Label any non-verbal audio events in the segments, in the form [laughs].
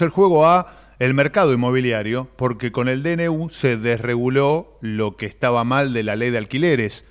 el juego a el mercado inmobiliario porque con el DNU se desreguló lo que estaba mal de la ley de alquileres.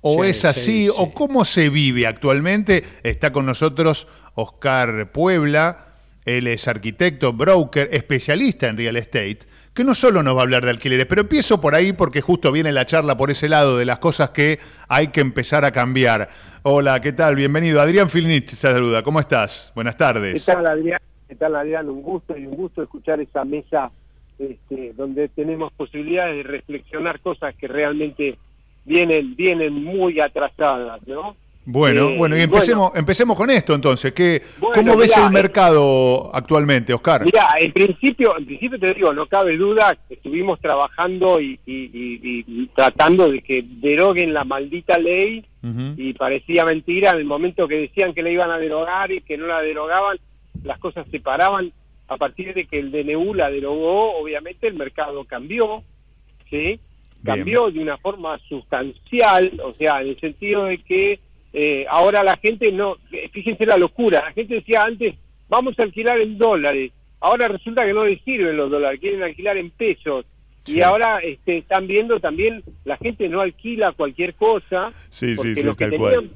¿O Sí, es así? sí, sí. ¿O cómo se vive actualmente? Está con nosotros Oscar Puebla, él es arquitecto, broker, especialista en real estate, que no solo nos va a hablar de alquileres, pero empiezo por ahí porque justo viene la charla por ese lado de las cosas que hay que empezar a cambiar. Hola, ¿qué tal? Bienvenido. Adrián Filnich te saluda. ¿Cómo estás? Buenas ¿Qué tardes. tal, Adrián? ¿Qué tal, Adrián? Un gusto y un gusto escuchar esa mesa este, donde tenemos posibilidades de reflexionar cosas que realmente vienen vienen muy atrasadas, ¿no? Bueno, Eh, bueno, y empecemos, empecemos con esto entonces. ¿Qué, Bueno, ¿Cómo ves mirá, el eh, mercado actualmente, Oscar? Mira, en principio, en principio te digo, no cabe duda que estuvimos trabajando y, y- y- y tratando de que deroguen la maldita ley y parecía mentira en el momento que decían que la iban a derogar y que no la derogaban, las cosas se paraban. A partir de que el DNU la derogó, obviamente el mercado cambió, ¿sí? Cambió de una forma sustancial, o sea, en el sentido de que eh, ahora la gente no, fíjense la locura, la gente decía antes, vamos a alquilar en dólares, ahora resulta que no les sirven los dólares, quieren alquilar en pesos. Sí. Y ahora este, están viendo también, la gente no alquila cualquier cosa, Sí, porque sí, los, que tenían,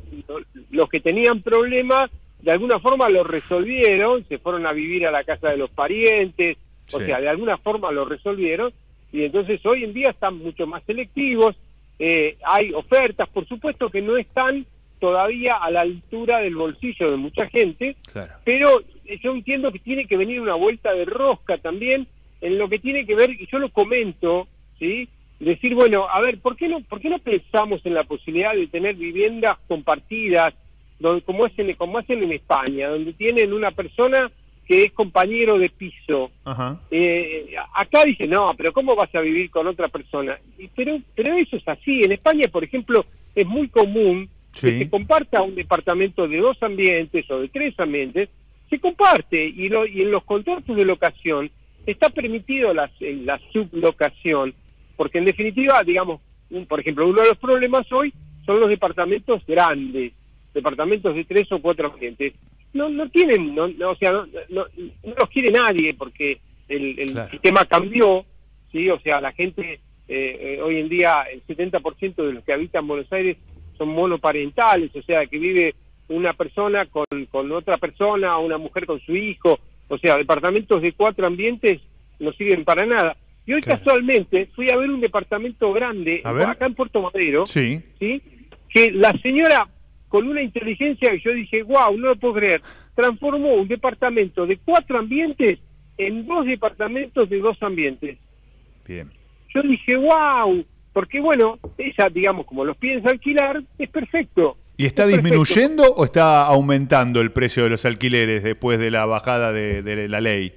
los que tenían problemas, de alguna forma lo resolvieron, se fueron a vivir a la casa de los parientes, o Sí. sea, de alguna forma lo resolvieron, y entonces hoy en día están mucho más selectivos, eh, hay ofertas, por supuesto que no están todavía a la altura del bolsillo de mucha gente, Claro. pero yo entiendo que tiene que venir una vuelta de rosca también en lo que tiene que ver, y yo lo comento, ¿sí? Decir, bueno, a ver, ¿por qué no, por qué no pensamos en la posibilidad de tener viviendas compartidas, donde, como, hacen, como hacen en España, donde tienen una persona que es compañero de piso? Ajá. Eh, acá dice, no, pero ¿cómo vas a vivir con otra persona? Y, pero, pero eso es así. En España, por ejemplo, es muy común Sí. que se comparta un departamento de dos ambientes o de tres ambientes, se comparte y, lo, y en los contratos de locación está permitido la, la sublocación, porque en definitiva, digamos, un- por ejemplo, uno de los problemas hoy son los departamentos grandes, departamentos de tres o cuatro ambientes. No, no tienen, no, no, o sea, no, no, no los quiere nadie porque el, el Claro. sistema cambió, sí, o sea, la gente eh, eh, hoy en día el 70% de los que habitan Buenos Aires son monoparentales, o sea, que vive una persona con, con otra persona, una mujer con su hijo, o sea, departamentos de cuatro ambientes no sirven para nada. Y hoy Claro. casualmente fui a ver un departamento grande acá en Puerto Madero, Sí. ¿sí? que la señora con una inteligencia que yo dije, wow, no lo puedo creer, transformó un departamento de cuatro ambientes en dos departamentos de dos ambientes. Bien. Yo dije, wow, porque bueno, ella, digamos, como los piensa alquilar, es perfecto. ¿Y está Es perfecto. disminuyendo o está aumentando el precio de los alquileres después de la bajada de, de la ley?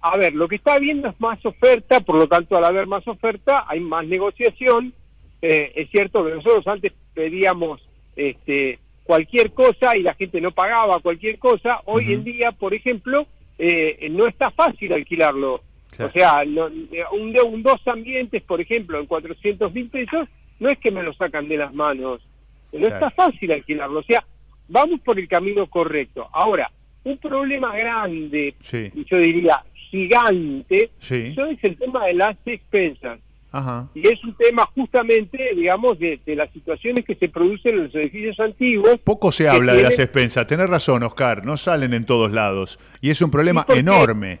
A ver, lo que está habiendo es más oferta, por lo tanto, al haber más oferta, hay más negociación. Eh, es cierto que nosotros antes pedíamos este, cualquier cosa y la gente no pagaba cualquier cosa. Hoy en día, por ejemplo, eh, no está fácil alquilarlo. Claro. O sea, no- un, de- un dos ambientes, por ejemplo, en 400 mil pesos, no es que me lo sacan de las manos. No Claro. está fácil alquilarlo. O sea, vamos por el camino correcto. Ahora, un problema grande, Sí. y yo diría gigante, Sí. es el tema de las expensas. Ajá. Y es un tema justamente, digamos, de, de las situaciones que se producen en los edificios antiguos. Poco se habla de las expensas. Tenés razón, Oscar. No salen en todos lados. Y es un problema enorme.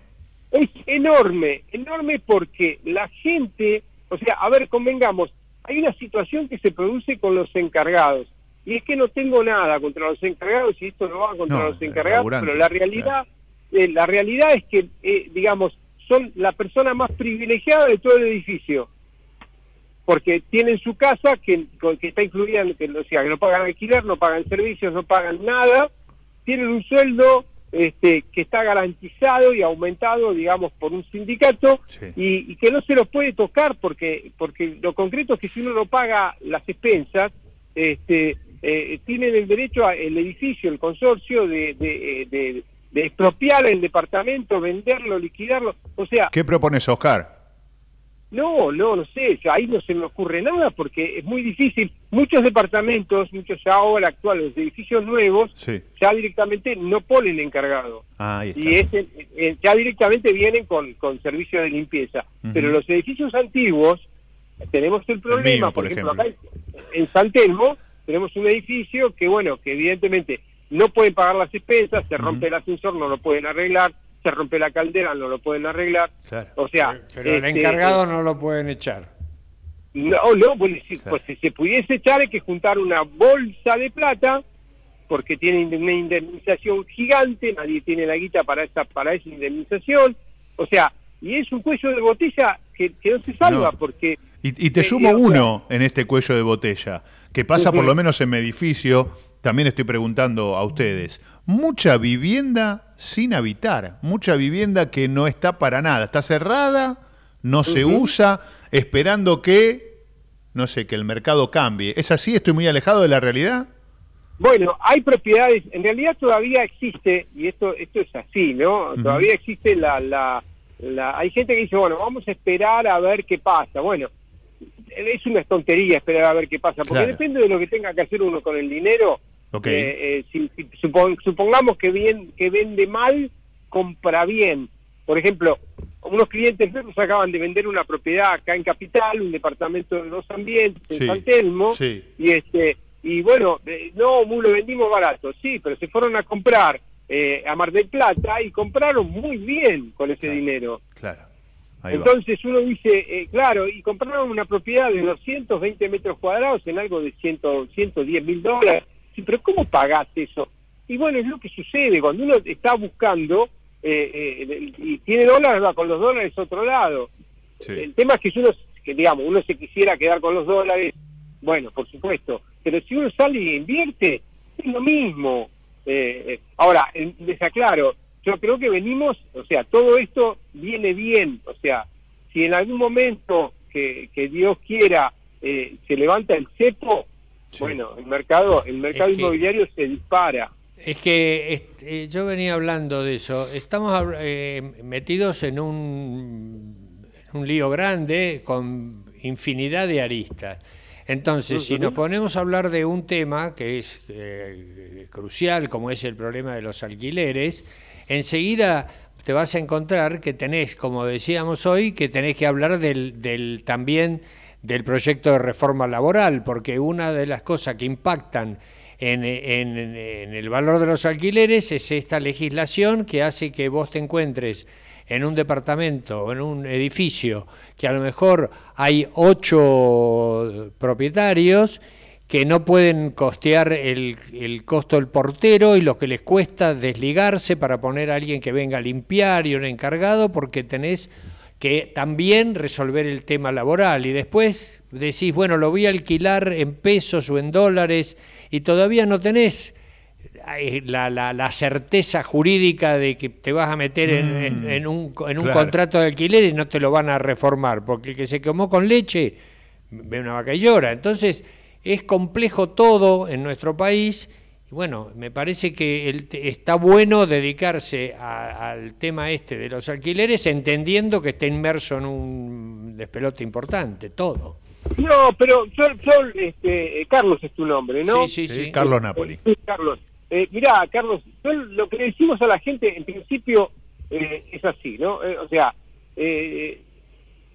Es enorme, enorme porque la gente, o sea, a ver, convengamos, hay una situación que se produce con los encargados. Y es que no tengo nada contra los encargados y esto no va contra No, los encargados, laburantes, pero la realidad, eh, la realidad es que, eh, digamos, son la persona más privilegiada de todo el edificio. Porque tienen su casa que, que está incluida, que, o sea, que no pagan alquiler, no pagan servicios, no pagan nada, tienen un sueldo este, que está garantizado y aumentado, digamos, por un sindicato Sí. y, y que no se los puede tocar porque porque lo concreto es que si uno no paga las expensas, este, eh, tienen el derecho a, el edificio, el consorcio de, de, de- de expropiar el departamento, venderlo, liquidarlo, o sea, ¿Qué propones, Oscar? No, no, no sé, ahí no se me ocurre nada porque es muy difícil. Muchos departamentos, muchos ya ahora actuales, edificios nuevos, ya directamente no ponen encargado. Ah, y ese, eh, ya directamente vienen con, con servicio de limpieza. Pero los edificios antiguos, tenemos el problema, por, ejemplo, acá en San Telmo, tenemos un edificio que, bueno, que evidentemente no pueden pagar las expensas, se rompe el ascensor, no lo pueden arreglar, se rompe la caldera, no lo pueden arreglar. O sea, pero, el este, encargado no lo pueden echar. No, no, pues, pues, si se pudiese echar hay que juntar una bolsa de plata porque tiene una indemnización gigante, nadie tiene la guita para esa para esa indemnización. O sea, y es un cuello de botella que, no se salva porque y, te sumo uno en este cuello de botella, que pasa por lo menos en mi edificio, también estoy preguntando a ustedes, mucha vivienda sin habitar, mucha vivienda que no está para nada, está cerrada, no se usa, esperando que, no sé, que el mercado cambie. ¿Es así? ¿Estoy muy alejado de la realidad? Bueno, hay propiedades, en realidad todavía existe, y esto esto es así, ¿no? Todavía existe la, la, la... Hay gente que dice, bueno, vamos a esperar a ver qué pasa. Bueno, es una tontería esperar a ver qué pasa, porque depende de lo que tenga que hacer uno con el dinero. Eh, eh, supongamos que bien que vende mal, compra bien. Por ejemplo, unos clientes nuestros acaban de vender una propiedad acá en Capital, un departamento de dos ambientes en San Telmo, y este y bueno, eh, no, lo vendimos barato, sí, pero se fueron a comprar a Mar del Plata y compraron muy bien con ese dinero. Claro. Entonces uno dice, eh, claro, y compraron una propiedad de 220 metros cuadrados en algo de 100, 110 mil dólares. Sí, pero ¿cómo pagás eso? Y bueno, es lo que sucede cuando uno está buscando eh, eh, y tiene dólares, va con los dólares a otro lado. El tema es que si uno, que digamos, uno se quisiera quedar con los dólares, bueno, por supuesto, pero si uno sale y invierte, es lo mismo. ahora, les aclaro, yo creo que venimos, o sea, todo esto viene bien, o sea, si en algún momento que, Dios quiera eh, se levanta el cepo, bueno, el mercado, el mercado inmobiliario se dispara. Es que eh, yo venía hablando de eso. Estamos eh, metidos en un, un lío grande con infinidad de aristas. Entonces, si nos ponemos a hablar de un tema que es crucial, como es el problema de los alquileres, enseguida te vas a encontrar que tenés, como decíamos hoy, que tenés que hablar del, también del proyecto de reforma laboral, porque una de las cosas que impactan en, el valor de los alquileres es esta legislación que hace que vos te encuentres en un departamento en un edificio que a lo mejor hay ocho propietarios que no pueden costear el, el, costo del portero y lo que les cuesta desligarse para poner a alguien que venga a limpiar y un encargado, porque tenés que también resolver el tema laboral. Y después decís, bueno, lo voy a alquilar en pesos o en dólares y todavía no tenés la, la, la certeza jurídica de que te vas a meter en, mm, un, en un contrato de alquiler y no te lo van a reformar, porque el que se quemó con leche ve una vaca y llora. Entonces, es complejo todo en nuestro país bueno, me parece que está bueno dedicarse al tema este de los alquileres entendiendo que está inmerso en un despelote importante, todo. No, pero yo, este, Carlos es tu nombre, ¿no? Sí, sí, sí. Carlos Napoli. Carlos. Eh, mirá, Carlos, lo que le decimos a la gente en principio eh, es así, ¿no? Eh, o sea, eh,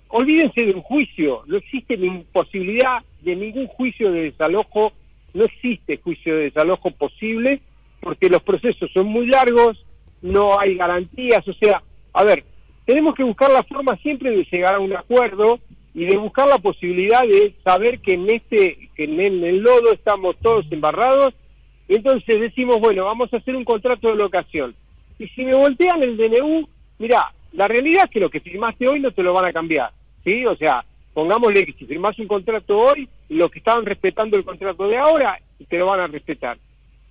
olvídense de un juicio, no existe ni posibilidad de ningún juicio de desalojo, no existe juicio de desalojo posible porque los procesos son muy largos, no hay garantías, o sea, a ver, tenemos que buscar la forma siempre de llegar a un acuerdo y de buscar la posibilidad de saber que en este que en el, lodo estamos todos embarrados, entonces decimos, bueno, vamos a hacer un contrato de locación. Y si me voltean el DNU, mira, la realidad es que lo que firmaste hoy no te lo van a cambiar. ¿sí? O sea, pongámosle que si firmás un contrato hoy, los que estaban respetando el contrato de ahora, te lo van a respetar.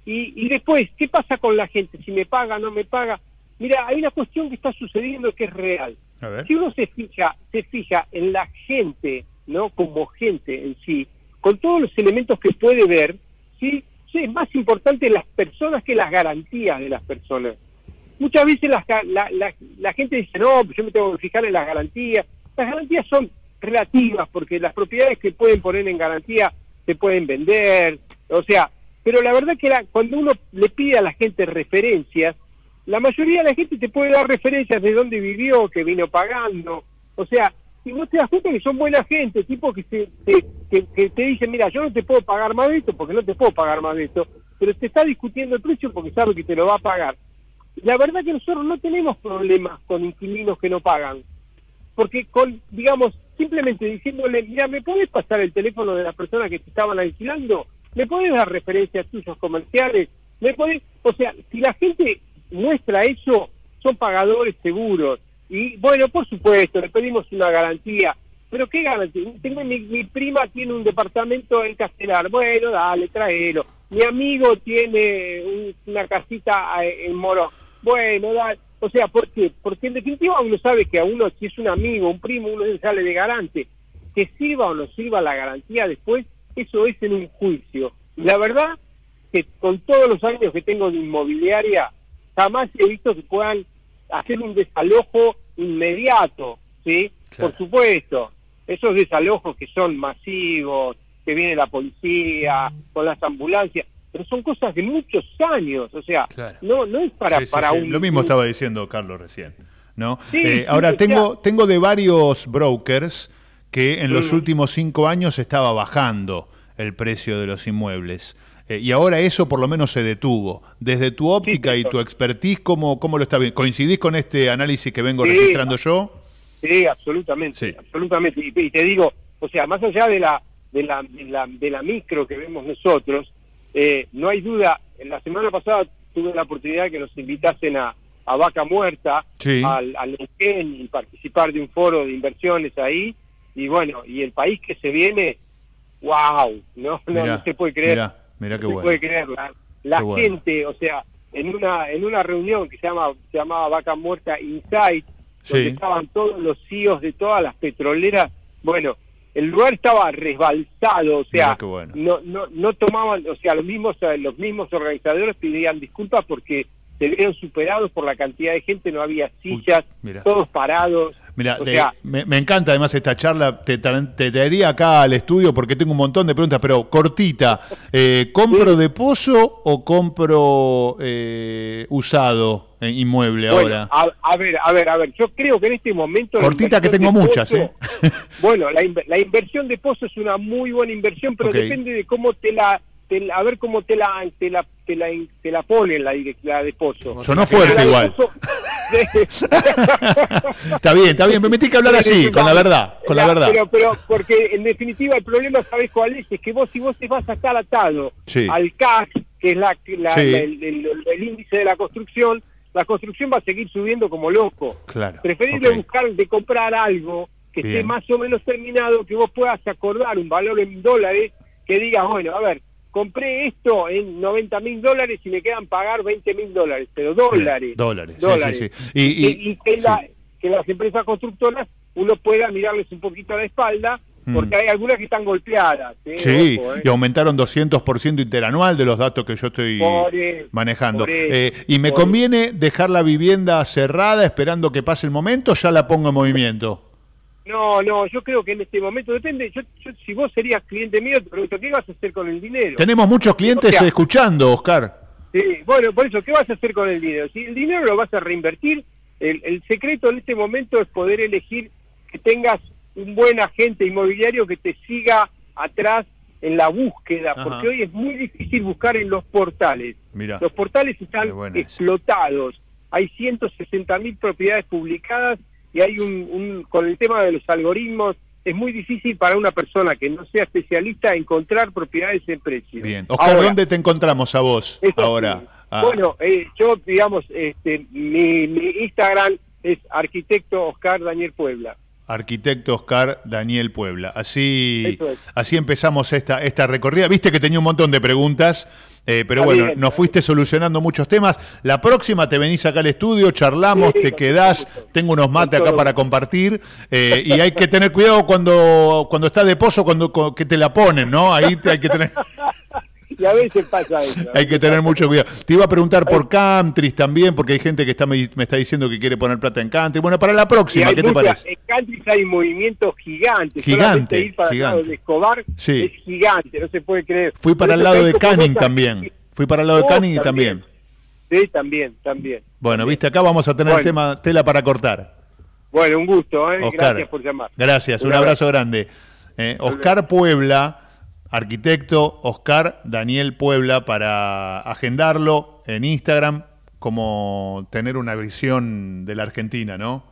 Y, y después, ¿qué pasa con la gente? Si me paga, no me paga. Mira, hay una cuestión que está sucediendo que es real. Si uno se fija, se fija en la gente, ¿no? Como gente en sí, con todos los elementos que puede ver, ¿sí? es más importante las personas que las garantías de las personas. Muchas veces la, la, la gente dice, no, yo me tengo que fijar en las garantías, las garantías son relativas, porque las propiedades que pueden poner en garantía se pueden vender, o sea, pero la verdad que cuando uno le pide a la gente referencias, la mayoría de la gente te puede dar referencias de dónde vivió, que vino pagando, o sea, y vos te das cuenta que son buena gente, tipo que, se, que, que te dicen, mira, yo no te puedo pagar más de esto porque no te puedo pagar más de esto, pero te está discutiendo el precio porque sabe que te lo va a pagar. La verdad que nosotros no tenemos problemas con inquilinos que no pagan, porque con, digamos, simplemente diciéndole, mira, ¿me puedes pasar el teléfono de las personas que te estaban alquilando? ¿Me puedes dar referencias tuyos comerciales? ¿Me podés? O sea, si la gente muestra eso, son pagadores seguros. Y bueno, por supuesto, le pedimos una garantía. Pero ¿qué garantía? Mi, mi prima tiene un departamento en Castelar. Bueno, dale, tráelo. Mi amigo tiene una casita eh, en Morón. Bueno, dale. O sea, ¿por qué? Porque en definitiva uno sabe que a uno, si es un amigo, un primo, uno sale de garante. Que sirva o no sirva la garantía después, eso es en un juicio. Y la verdad que con todos los años que tengo de inmobiliaria, jamás he visto que puedan hacer un desalojo inmediato, ¿sí? Por supuesto, esos desalojos que son masivos, que viene la policía, con las ambulancias, pero son cosas de muchos años, o sea, no no es para, para un... Lo mismo estaba diciendo Carlos recién, ¿no? Eh, ahora, tengo, tengo de varios brokers que en los mm. últimos cinco años estaba bajando el precio de los inmuebles. Eh, y ahora eso por lo menos se detuvo. Desde tu óptica y tu expertise, ¿cómo, ¿cómo lo está viendo? ¿Coincidís con este análisis que vengo registrando yo? Sí, absolutamente. absolutamente. Y, te digo, o sea, más allá de la, de la, de la, micro que vemos nosotros, eh, no hay duda, en la semana pasada tuve la oportunidad de que nos invitasen a, a Vaca Muerta, al, al y participar de un foro de inversiones ahí, y bueno, y el país que se viene, wow, no, no, se puede creer. Mira qué bueno. puede creer. La, gente, o sea, en una en una reunión que se llama se llamaba Vaca Muerta Insight, donde estaban todos los CEOs de todas las petroleras, bueno, el lugar estaba resbalsado, o sea, no, no no tomaban, o sea, los mismos los mismos organizadores pedían disculpas porque se vieron superados por la cantidad de gente, no había sillas, todos parados. Mira, me, encanta además esta charla, te, te traería acá al estudio porque tengo un montón de preguntas, pero cortita. Eh, ¿Compro de pozo o compro eh, usado inmueble ahora? A, ver, a ver, a ver, yo creo que en este momento... Cortita que tengo muchas, ¿eh? [laughs] Bueno, la, inversión de pozo es una muy buena inversión, pero depende de cómo te la a ver cómo te la te la te la, te la ponen la, la de pozo. Sonó fuerte igual. [laughs] [laughs] está bien, está bien, me metí que hablar así, con la verdad, con la, verdad. Pero, pero porque en definitiva el problema, ¿sabes cuál es? Es que vos si vos te vas a estar atado al CAC, que es la, el, índice de la construcción, la construcción va a seguir subiendo como loco. Claro. Preferible buscar de comprar algo que esté más o menos terminado, que vos puedas acordar un valor en dólares, que digas, bueno, a ver, compré esto en 90 mil dólares y me quedan pagar 20 mil dólares, pero dólares. Dólares, dólares. Y, que, las empresas constructoras uno pueda mirarles un poquito a la espalda. Porque hay algunas que están golpeadas. ¿eh? Sí, ¿eh? y aumentaron 200% interanual de los datos que yo estoy manejando. Eh, ¿Y me conviene dejar la vivienda cerrada esperando que pase el momento o ya la pongo en movimiento? No, no, yo creo que en este momento depende. Yo, si vos serías cliente mío, te pregunto, ¿qué vas a hacer con el dinero? Tenemos muchos clientes escuchando, Oscar. Sí, bueno, por eso, ¿qué vas a hacer con el dinero? Si el dinero lo vas a reinvertir, el, secreto en este momento es poder elegir que tengas un buen agente inmobiliario que te siga atrás en la búsqueda, porque hoy es muy difícil buscar en los portales. Los portales están explotados. Hay 160 mil propiedades publicadas y hay un, con el tema de los algoritmos es muy difícil para una persona que no sea especialista encontrar propiedades en precio. Bien. Oscar, ¿dónde te encontramos a vos ahora? Ah. Bueno, eh, yo, digamos, este, mi, mi Instagram es arquitecto Oscar Daniel Puebla. Arquitecto Oscar Daniel Puebla. Así, así empezamos esta, esta recorrida. Viste que tenía un montón de preguntas, eh, pero bueno, nos fuiste solucionando muchos temas. La próxima te venís acá al estudio, charlamos, te quedás, tengo unos mates acá para compartir. Eh, y hay que [laughs] tener cuidado cuando, cuando está de pozo, cuando que te la ponen, ¿no? Ahí hay que tener. Y a veces pasa eso. Hay que tener mucho cuidado. Te iba a preguntar por countries también, porque hay gente que está me, me está diciendo que quiere poner plata en country. Bueno, para la próxima, ¿qué te mucha- parece? En country hay movimientos gigantes. Gigante, ir para el lado de Escobar Sí. es gigante, no se puede creer. Fui para el lado de Canning también. Fui para el lado de Oh, Canning y también. Sí, también, también. Bueno, viste, acá vamos a tener Bueno. tema tela para cortar. Bueno, un gusto, ¿eh? Oscar. Gracias por llamar. Gracias, un, Un abrazo grande. Eh, Oscar Puebla, arquitecto Oscar Daniel Puebla, para agendarlo en Instagram, como tener una visión de la Argentina, ¿no?